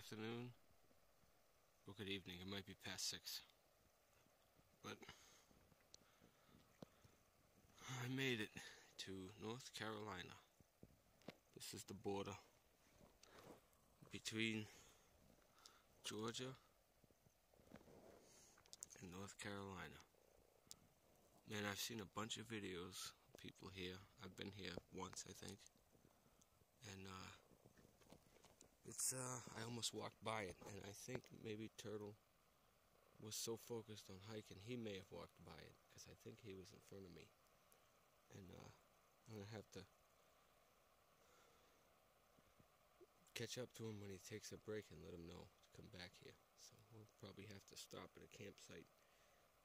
afternoon or good evening. It might be past six. But I made it to North Carolina. This is the border between Georgia and North Carolina. Man, I've seen a bunch of videos of people here. I've been here once, I think. And uh it's uh I almost walked by it and I think maybe Turtle was so focused on hiking he may have walked by it because I think he was in front of me. And uh I'm gonna have to catch up to him when he takes a break and let him know to come back here. So we'll probably have to stop at a campsite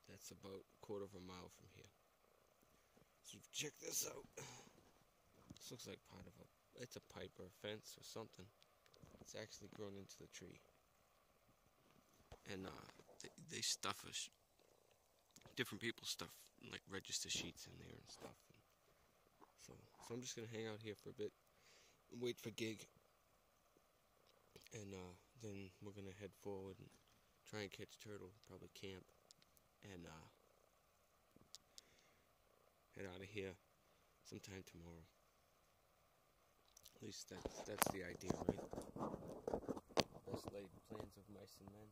that's about a quarter of a mile from here. So check this out. This looks like part of a, it's a pipe or a fence or something. It's actually grown into the tree. And uh, they, they stuff us, different people stuff like register sheets in there and stuff. And so, so I'm just gonna hang out here for a bit, wait for gig, and uh, then we're gonna head forward and try and catch turtle, probably camp, and uh, head out of here sometime tomorrow. At least that's that's the idea, right? Best laid plans of mice and men.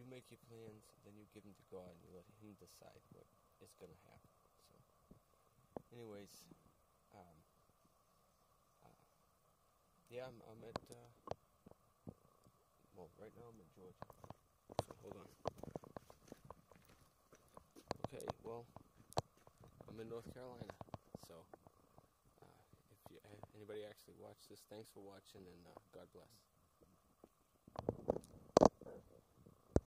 You make your plans, then you give them to God, and you let Him decide what is gonna happen. So, anyways, um, uh, yeah, I'm, I'm at. Uh, well, right now I'm in Georgia. So hold on. Okay, well, I'm in North Carolina. So, uh, if you, anybody actually watched this, thanks for watching, and uh, God bless.